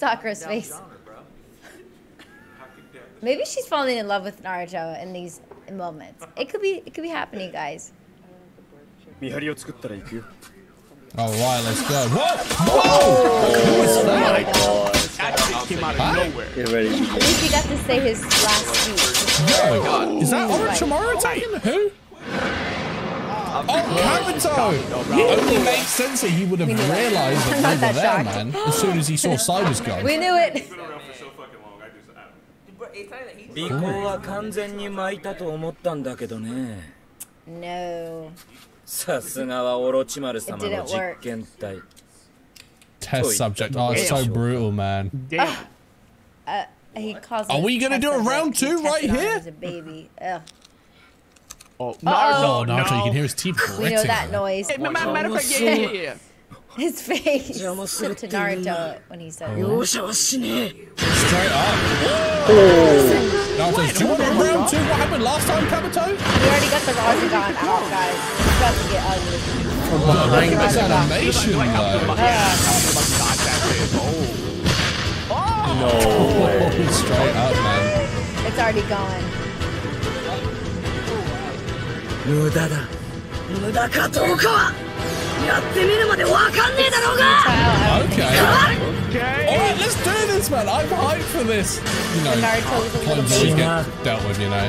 Sakura's face. Maybe she's falling in love with Naruto in these moments. It could be it could be happening, guys. Oh wow, let's go. Whoa! Whoa! Oh, who is. That shit came out of huh? nowhere. Get ready. At least he got to say his last speech. Oh my god. Is that Orochimaru attacking who? Oh, Kabuto! It only makes sense that he would have We knew that. realized I'm that not they were that there, shocked. man, as soon as he saw Cyber's gun. We knew it. Biko 尾行は完全に巻いたと思ったんだけどね No. さすがはオロチマル様 It の didn't 実 work. 験体 Test subject. Oh, it's so brutal, man. Damn. Uh, he calls. Are it we gonna test do a subject. round He two right tested on him here? As a baby. Ugh. Oh, Naruto, oh, no. Naruto, you can hear his teeth We know that noise. Hey, matter of fact, yeah, yeah, yeah. His face to Naruto when he said oh. Straight up. Oh. Naruto, do you want to round two? What happened last time, Kabuto? We already got the Rasengan out, guys. It's about to get ugly. Oh, oh, like, that's animation, like, though. Yeah. No way. Straight up, man. It's already gone. 無駄だ無駄かどうかはやってみるまでわかんねえだろうが Child, Okay. Okay. Alright, let's do this, man. I'm hyped for this. You know, Naruto was a little clones always baby. get dealt with, you know.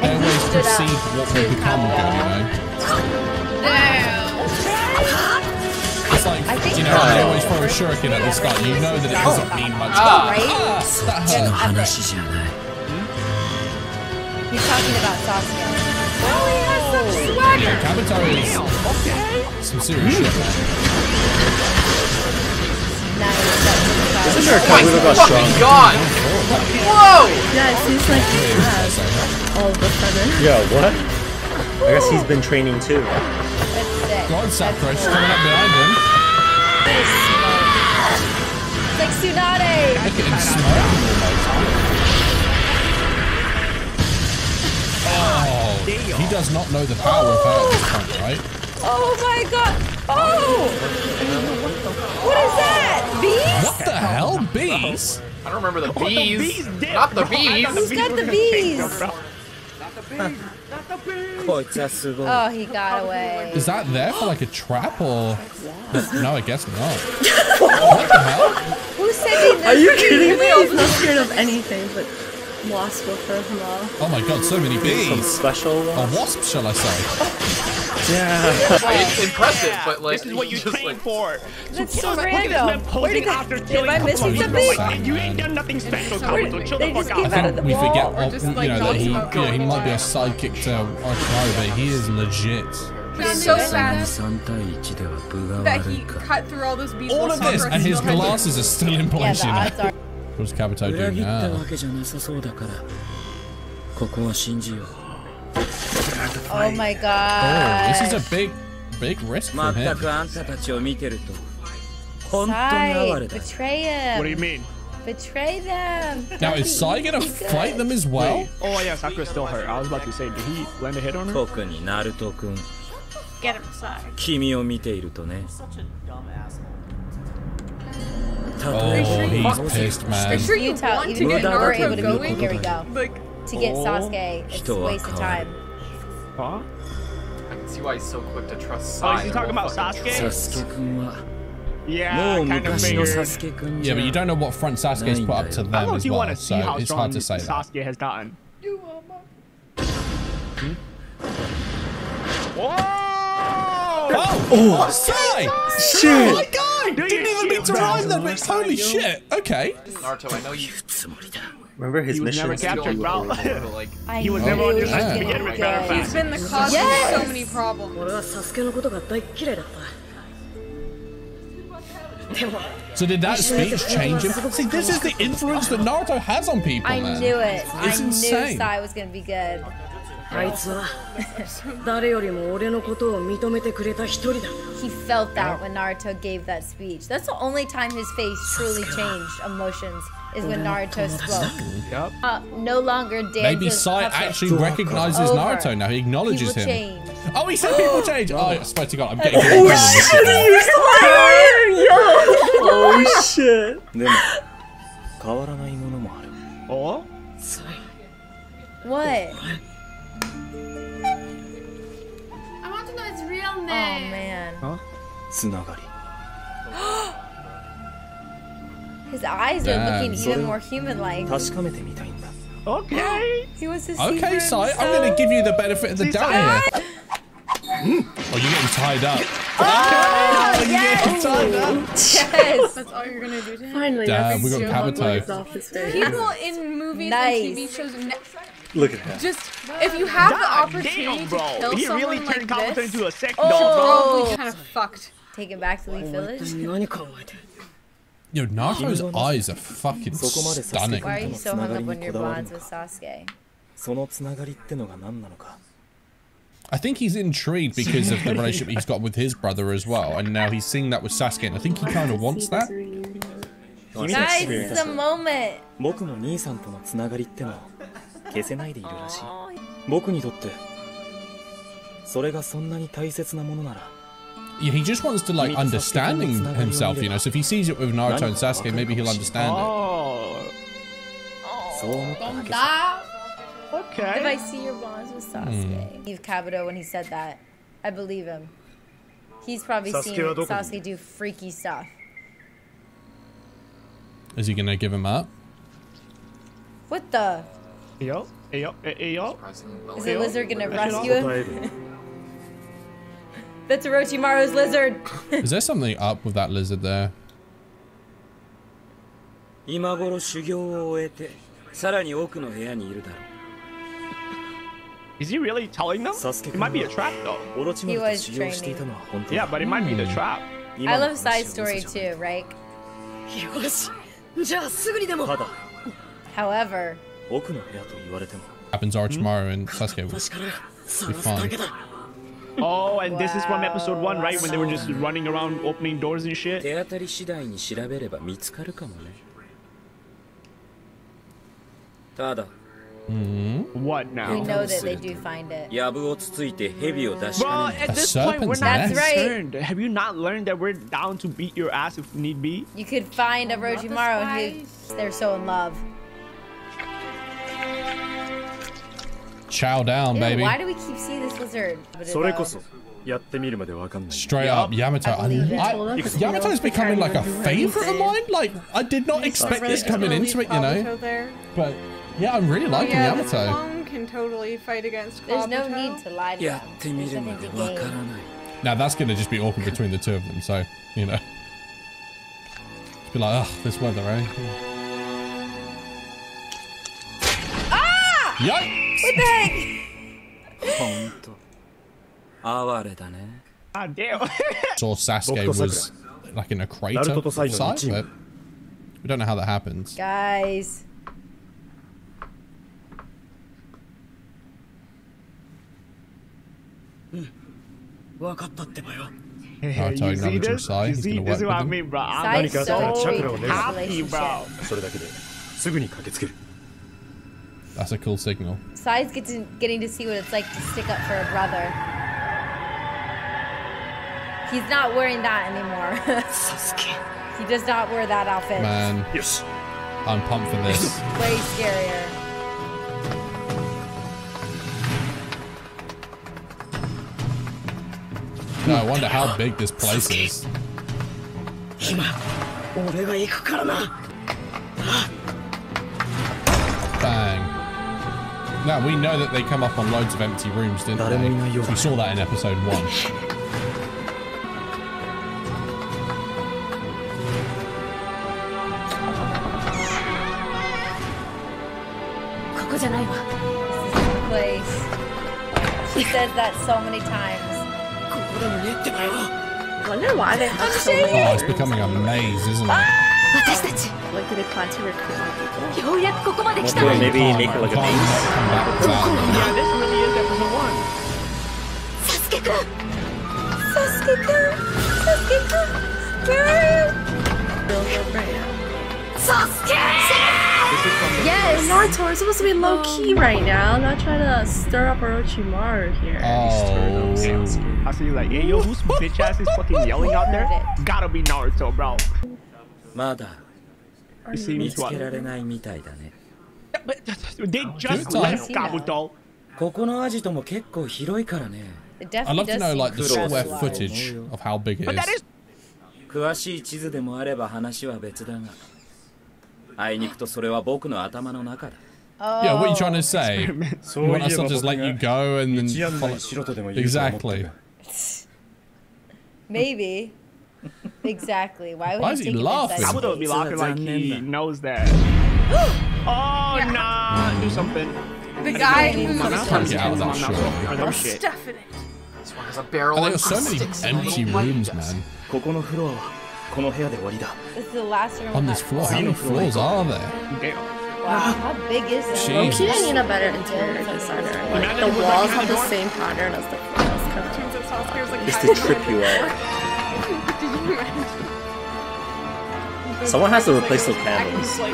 They And he always stood up perceive what will to become good, you Kabuto. know. Damn. It's like, I think- you know, they always throw a shuriken at the sky. You know that it doesn't mean much. Right? Ah, that hurt. 話じゃな い He's talking about Sasuke. Yeah, Kabuto is okay. some serious shit, man. Now he's Isn't there a oh Kabuto got strong? God! Whoa! Yeah, it seems like he has all of a sudden. Yeah, what? I guess he's been training too. God, Sakura, she's coming up behind him. It's like Tsunade. Look at him smoking almost. Oh, he does not know the power oh. of her at this point, right? Oh my god! Oh! What is that? Bees? What the hell? Bees? I don't remember the oh, bees. The bees did, not the oh, bees. Who's got the bees? Not the bees. Not the bees. oh, he got away. Is that there for like a trap or? No, I guess not. what the hell? Who's saving this? Are you kidding me? I'm not scared of anything, but wasp will throw him off. Oh my god, so many bees! Some special wasp? A wasp, shall I say? yeah. It's impressive, yeah. but like... This is what you trained like... for! That's so, so random! Where did after it, killing am I missing something? You ain't done nothing special, Kabuto, chill the fuck out. I we forget, all, uh, just, like, you know, that he, you he might be a sidekick to Archibald, but he is legit. So sad that he cut through all those bees. All of this, and his glasses are still in place. you Yeah, you know. odds are. What's Kabuto 裏 doing 切ったわ now? けじゃなさそうだからここは信じよう Oh my Oh, god. this is a big, big risk for まった him. くあんたたちを見てると本当に哀 Sai, れだ betray What do you him. mean? Betray them. Now, is Sai gonna fight them as well? Wait. Oh yeah, Sakura's still hurt. I was about to say, did he land a hit on her? 特にナルト君 Get him, Sai. 君を見ているとねたと Oh, he's pissed, man. I'm sure you tell. You didn't are able to meet him. Here we go. Like, to get oh. Sasuke, it's a waste of time. Huh? I can see why he's so quick to trust oh, Sai. Oh, you talking about Sasuke? Sasuke-kun yeah, kind of figured. Yeah, but you don't know what front Sasuke's put up to them as well, want to see so how it's hard to say Sasuke that. has gotten. Hmm? Whoa! Oh, oh, oh Sai! Shit! Oh I didn't even mean to rhyme that bit. Holy shit. Okay. Naruto, I know you. Remember his mission? he was never captured, bro. he was never on your side to begin with, matter of fact. He's been the cause of so many problems. So did that speech change him? See, this is the influence that Naruto has on people, I man. knew it. It's I insane. knew Sai was going to be good. あいつは誰よりも俺のことを認めてくれた一人だ He felt that when Naruto gave that speech. That's the only time his face truly changed emotions is when Naruto spoke. Yup. Uh, no longer dances. Maybe Sai puppet. actually recognizes Over. Naruto now. He acknowledges People him. change. Oh, he said people change. Oh, I swear to God, I'm getting good at this shit now. Oh shit. でも変わらないものもある Or? What? Oh man. Huh? Tsunagari. His eyes are looking even more human-like. Okay. He wants to see Okay, Sai, I'm going to give you the benefit of the doubt here. Ah! Mm. Oh, you're getting tied up. Oh, oh yes. tied up. Yes. That's all you're going to do today. Finally. Damn, we got cabotage. People in movies nice. and TV shows Look at that. just if you have the God opportunity damn, bro. to kill He someone really like turned Kabuto this, into a sex you're doll, bro. probably kind of fucked. Take him back to Leaf Village. 何考えて Yo, Naruto's eyes are fucking そこまでさせ stunning. てく Why れ are た you の so つな hung が up り on に your こだわる bonds の with か Sasuke? そのつながりってのが何なのか I think he's intrigued because of the relationship he's got with his brother as well, and now he's seeing that with Sasuke, and I think he kind of wants that. 君た Guys, ち this is a moment. 僕の兄さんとのつながりってのを消せないでいるらしい Oh, 僕にとってそれがそんなに大切なものなら Yeah, he just wants to like understanding himself, you know. So if he sees it with Naruto and Sasuke, maybe he'll understand it. Oh. そう思っただけさ If Okay. I see your bonds with Sasuke. Leave Kabuto when he said that. I believe him. He's probably Sasuke seen wa doko ni? Sasuke do freaky stuff. Is he gonna give him up? What the? Yo, hey, yo, hey, hey, yo. Is the lizard gonna That's it rescue him? 答える That's Orochimaru's lizard. Is there something up with that lizard there? 今頃修行を終えてさらに奥の部屋にいるだろ Is he really telling them? うサスケ It might be a trap, though. オロチマ He ルと was 修行していたのは本当 Yeah, だ but it might be the trap. Hmm. 今 I の love 話は side 嘘 story じゃない too, right? よしじゃあすぐにでもただ However, Happens are tomorrow and Sasuke will be fine. Oh, and this is from episode 1, right? When they were just running around opening doors and shit? Mm. What now? Know that they do find it. Well, at this point, we're not That's concerned. Right. Have you not learned that we're down to beat your ass if need be? You could find a road tomorrow. He, they're so in love. Chow down, Ew, baby. why do we keep seeing this lizard? But it, それ uh, こそやってみるまでわかんない Straight up, Yamato. I, believe it. I, Yamato's becoming like a favorite of mine. Like, I did not expect this coming into it, you know. Kabuto There. But yeah, I'm really Oh, liking yeah, this Yamato. clone can totally fight against There's no Kabuto. need to lie to や them. ってみ There's るま nothing で to わから gain. ない Now that's gonna just be awkward between the two of them. So you know, just be like, ugh, this weather, eh? Ah! Yikes! What the heck? ほんと哀れだね Ah, damn. Saw Sasuke Bokuto was like in a crater Naruto to Sai no side, Ichigo. but we don't know how that happens. Guys. 分かったってばよ Naruto you see acknowledging this? Sai. You He's see, gonna this is work what I with him. mean, bro. I'm Sai's 何かあったら so チャクラを in ね this happy, bro. relationship. That's a cool signal. Sai's getting to see what it's like to stick up for a brother. He's not wearing that anymore. he does not wear that outfit. Man. Yes. I'm pumped for this. Way scarier. No, I wonder how big this place is. Now, we know that they come up on loads of empty rooms, didn't they? We saw that in episode one. She says that so many times. I wonder why they have so many. Oh, it's becoming a maze, isn't it? 私たち Like, do they plan to recruit more people? ようやくここまで来た Well, わ maybe make it like a Can't maze come back to that. Yeah, this really is episode one. サスケくん Sasuke-kun! Sasuke-kun! Where are you? サスケ This is from Yes. Naruto, we're supposed to be low key right now. Not trying to stir up Orochimaru here. Oh. I see you like, hey yo, who's bitch ass is fucking yelling out there? Gotta be Naruto, bro. まだ You see 見 me つけ swat. られないみたいだね They just Good time. left Kabuto. ここのアジトも結構広いからね It I'd definitely love to does know seem like the pretty square wide. footage of how big it But that is. is 詳しい地図でもあれば話は別だがあいにくとそれは僕の頭の中だ Yeah, what are you trying to say? You そうい want え us ば to just 僕 let が you go and then 道案 follow- 内しろとでも言うと思ったが Exactly. Maybe. Exactly. Why would Why he is he take him laughing? inside Kabuto would be space? laughing like he knows that. oh nah, do something. The guy who Come on, was Can't get out of that Come on, shore. now. Or Oh, that shit. stuff in it. This one has a barrel And there and are so some many sticks and empty little rooms, light man. ここのフロアはこの部屋で終わりだ This is the last room. On with this that floor, how many floors are there? Damn. Wow, how big is this? Jesus. Low-key, I need a better interior designer. Like, the walls have the same pattern as the floors. Turns out Sasuke was like Just to hiding trip in you the out. Did you? Someone has to replace those candles.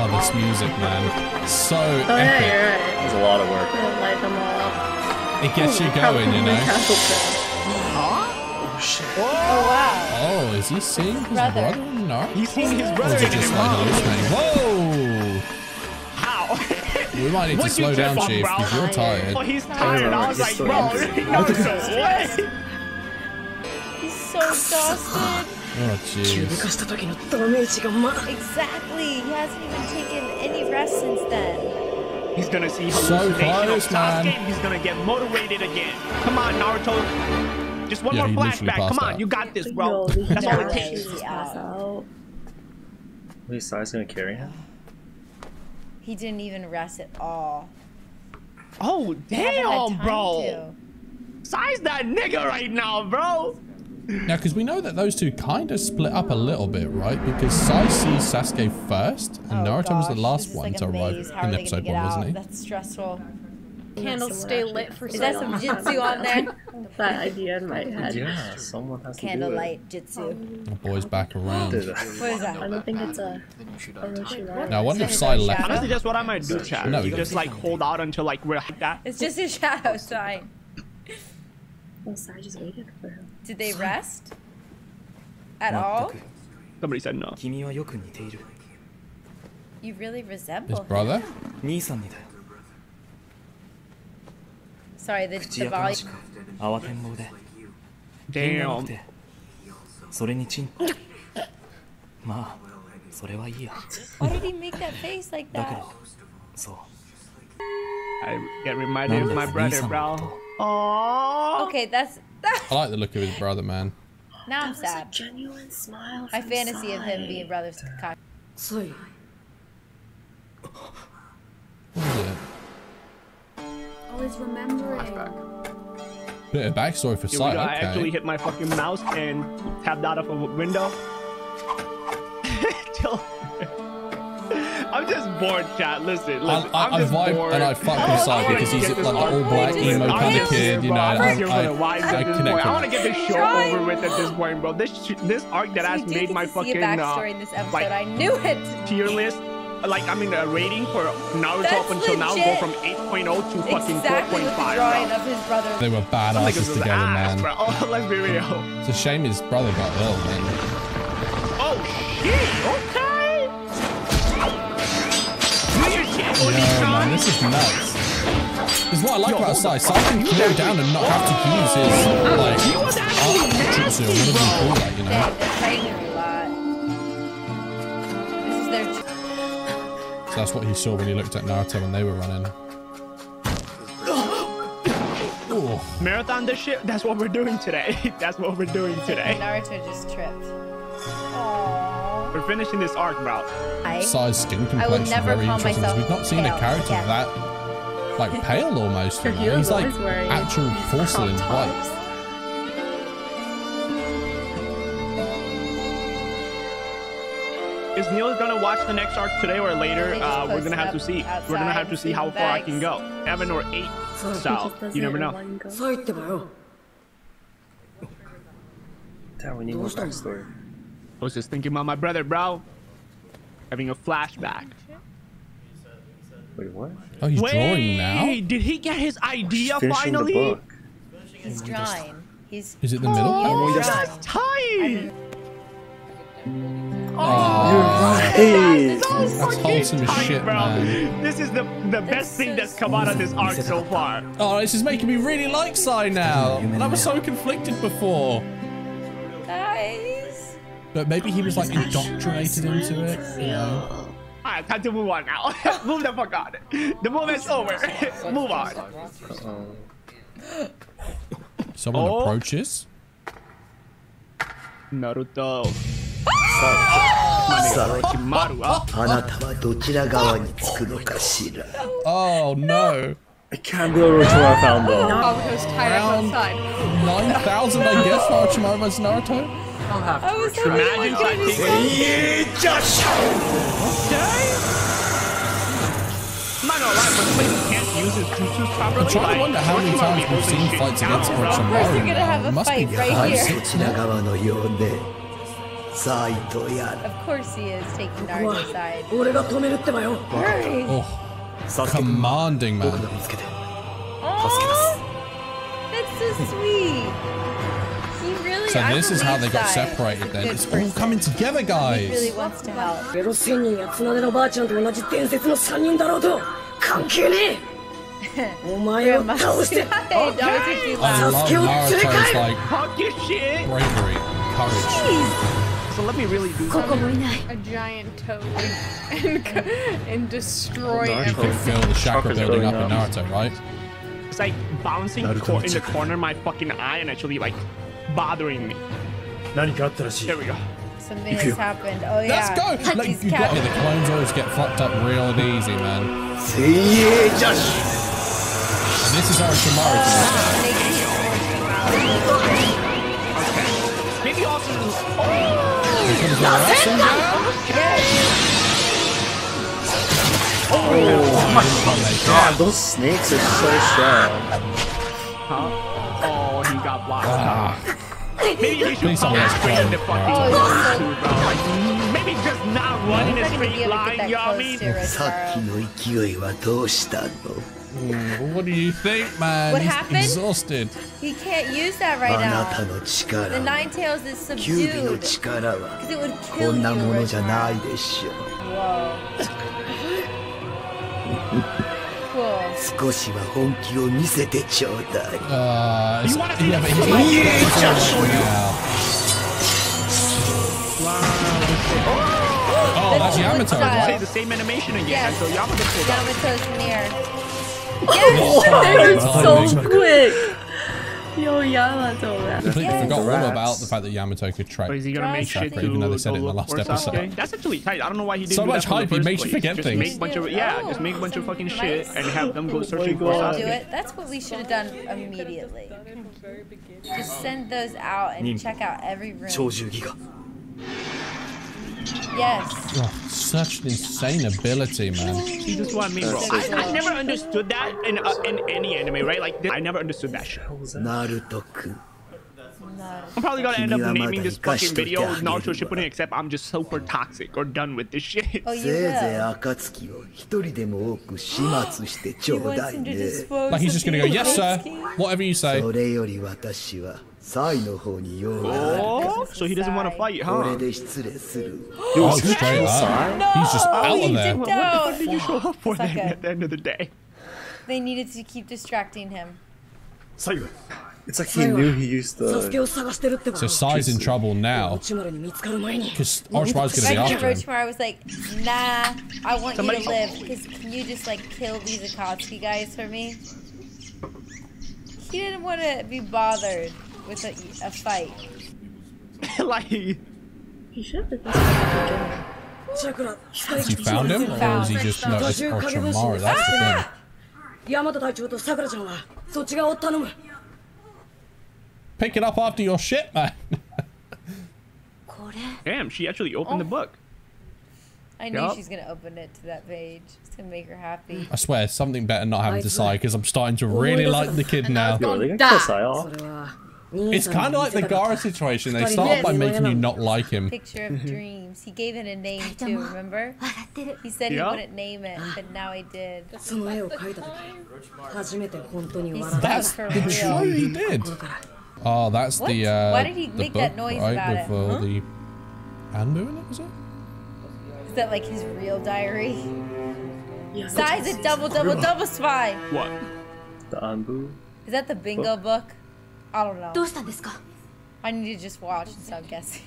Oh, this music, man. So Oh yeah, you're right. There's a lot of work. Light them all up. It gets you going, you know? Oh, oh wow. Oh, is he seeing his Brother. brother? No. He's seeing his Or brother is it in just his like mom. hallucinating? Whoa! We might need to slow down, on, Chief, because you're tired. Well, he's tired. I, I was like, bro, no, so what? He's so exhausted. Oh, jeez. Exactly. He hasn't even taken any rest since then. He's gonna see hallucinations so of Sasuke. He's gonna get motivated again. Come on, Naruto. Just one yeah, more flashback. Come on, out. you got this, bro. That's all it takes. Wait, Sai's gonna carry him? He didn't even rest at all. Oh, They damn, bro. to. Sai's that nigga right now, bro. Now, because we know that those two kind of split up a little bit, right? Because Sai sees Sasuke first, and Oh, Naruto was the last this one like to arrive in episode one, get wasn't he? out? That's stressful candles stay lit for so Is that some jutsu on there? that idea in my head. Yeah, someone has Candlelight to do it. jutsu. The boy's back around. What is that? I don't think it's a... Now, I wonder if side left. Honestly, that's what I might do, chat. No, you just like hold out until like we're like that. It's just a shadow, Sai. Well, Sai just waited for him. Did they rest? At all? Somebody said no. You really resemble his brother? Him. Sorry, the, 口 the やかまし volume. く慌てんぼうで品がな Damn. くてそれにチンまあそれはいいや Why did he make that face like だけ that? どそう I get reminded of my brother, bro. Aww. Okay, that's. I like the look of his brother, man. Now I'm That was a sad. genuine smile. My from fantasy of him Sai. being brothers to Always remembering. Bit of backstory for Here we Sai. I actually hit my fucking mouse and tapped out of a window. Till- I'm just bored, chat. Listen, I, listen. I, I'm I vibe bored. and I fuck with Sai because he's like this an arc all black emo with. kind of kid, you know. I'm I, just here for the I, vibes I connect. I want to get this show over with at this point, bro. This this arc that has We made my to see a fucking backstory uh, this episode. like I knew it. tier list. Like I mean, the rating for Naruto That's up until now go from 8.0 to fucking Exactly with the 4.5, drawing bro. of his brother. They were Some badasses niggas together, ass, man. bro. Oh, let's be real. It's a shame his brother got ill, man. Oh shit! Okay. Do Yo, man, this is nuts. This is what I like about Sai. Sai can slow down and not oh. have to use his, like, art jutsu, or whatever you call that, you know? That's what he saw when he looked at Naruto when they were running. Oh, Marathon this shit. That's what we're doing today. That's what we're doing today. Naruto just tripped. Aww. We're finishing this arc, bro. I, Sai's skin I will complexion never very call interesting. 'cause myself We've not seen a character again. that, like, pale almost, you know? He's like actual porcelain white. is Neel gonna watch the next arc today or later? Uh, we're gonna have to see. We're gonna have to see how far I can go. Seven or eight. So you never know. Damn, we need more backstory. I was just thinking about my brother, bro. Having a flashback. Wait, what? Oh, he's Wait, drawing now. Did he get his idea finally? The book. He's drawing. He's. Is it the middle? Oh, just that's tight. Oh, so That's wholesome as tight, shit, bro. man. This is the the best thing that's come out of this arc so far. Oh, this is making me really like Sai now. And I was so conflicted before. Guys. But maybe he was like indoctrinated into it. You know? Alright, time to move on now. move the fuck on. The moment's over. move on. Someone Oh. approaches. Naruto oh no. I can't remember which one I found though. Naruto's tired outside. 9,000 I guess Orochimaru's Naruto? I'll have to. I was totally Imagine like that Josh! Okay? Am I not right when somebody can't use his jutsus properly? I'm trying to wonder how many times we've seen fights against Orochimaru. We're gonna have a fight right here. そちら側のようねサイとやら Of course he is taking Naruto's side. 俺が止めるってばよ Hurry. Oh, commanding, man. 僕が見つけて Oh, that's so sweet. He really. So I this is how they believe got Sai. separated then. Good It's all person. coming together, He really guys. wants to help. ベロ仙人や綱手のばあちゃんと同じ伝説の3人だろうと関係ねえお前を Grandma. 倒して Hey, Naruto too I loud. love Sasuke will Naruto's take like Talk your shit. bravery, courage. So let me really do a giant toad and, and destroy everything. You can feel the chakra building up in Naruto, right? It's like bouncing in the corner of my fucking eye and actually like bothering me. There we go. Something has happened. Oh yeah. Let's go. Like, you got, yeah, the clones always get fucked up real and easy, man. Yeah, just. This is our Shimari. Ah, okay. Maybe also. Oh! Orochimaru. Maybe also. Because of the Rasengan? God, those snakes are so strong. Huh? Oh, he got blocked. Ah. Maybe he should Please else straight in the fucking Oh, さっきの勢いはどうしたの What do you think, man? What He's happened? exhausted. He can't use that right now. The Nine Tails is subdued. Because it would kill you right now. Whoa. cool. 少しは本気を見せてちょうだい。Uh, yeah, but he's not. Yeah, Oh, that's Yamato, Say right? the same animation again Yes. until Yamato pulled out. Yamato's near. They're so quick. Yo, Yamato, man. Completely Yes. forgot all about the fact that Yamato could track Or is he gonna make shit chakra, even though they said it in the last episode. Sasuke? That's actually tight. I don't know why he didn't So do much that from hype, he first makes you place. forget just things. Make bunch of, yeah, oh, just make a bunch of fucking shit and have them go oh searching for We'll Sasuke. do it. That's what we should have done immediately. Just send those out and hmm. check out every room. Yes. Oh, such insane ability, man. She just want me wrong. I, I, never understood that in uh, in any anime, right? Like, I never understood that shit. Naruto-kun. I'm probably gonna end up naming this fucking video Naruto Shippuden, except I'm just super toxic or done with this shit. Oh, you will. like he's just gonna go, yes sir, whatever you say. サイの方に用がある So he doesn't want to fight, huh? これで失礼する。Oh, straight up. He's just out oh, on that. What the did you show up for then at the end of the day? They needed to keep distracting him. サイは It's like he knew he used the. So Sai's in trouble now. Because Orochimaru's gonna be after him. Orochimaru was like, nah, I want Somebody... you to live. Cause can you just like kill these Akatsuki guys for me? He didn't want to be bothered with a, a fight. like... He should have this You found him? Or was he just not just from Mars? That's the thing. Ah! Pick it up after your shit, man. Damn, she actually opened oh. the book. I knew yep. she's gonna open it to that page. It's gonna make her happy. I swear, something better not having to Sai because I'm starting to really like the kid now. It's kind of like the Gaara situation. They start by making you not like him. Picture of dreams. He gave it a name too, remember? He said he wouldn't name it, but now he did. That's the true he did. Oh, that's what? the uh, Why did he make book, that noise right, about with, it? Uh, huh? The Anbu in it, was it? Is that like his real diary? Yeah, Sai's it double double double spy. What? The Anbu. Is that the bingo book? book? I don't know. どうしたんですか I need to just watch and stop guessing.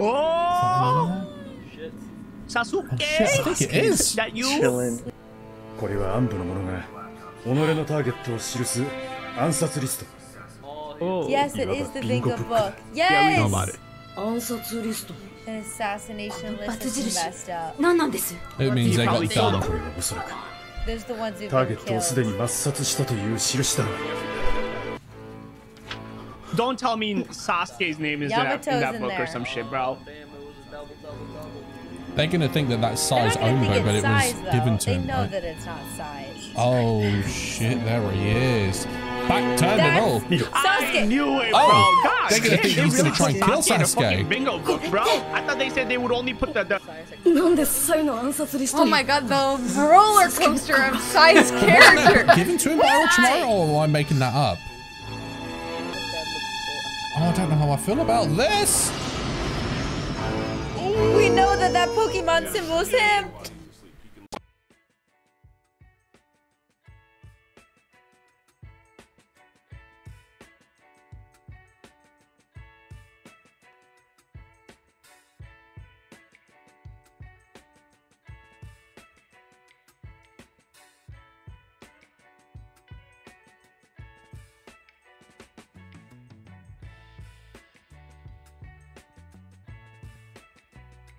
Oh! Sasuke! Shit, I think it is. That you? Chillin'. これは暗部の者が己のターゲットを記す暗殺リスト Oh. Yes, it is the bingo bingo book. Yeah, we know Yes! about it. 暗殺リスト An assassination list that's 印 messed up. 何なんです It means they got probably killed done. him. これはおそらく ターゲットをすでに抹殺したという印だろ Don't tell me Sasuke's name is in that, in that book or some shit, bro. They're gonna think that that's Sai's owned though, but it was Sai's, given to they him. They know right? that it's not Sai's. Oh shit! There he is back turned and all. Sasuke. I knew it, bro. Oh, Gosh, they're gonna think he's gonna try and kill Sasuke. Bingo book, bro. I thought they said they would only put the. the... Oh my god, the roller coaster of Sai's character. Given to him by tomorrow, or am I making that up? Oh, I don't know how I feel about this. We know that that Pokemon symbol is him.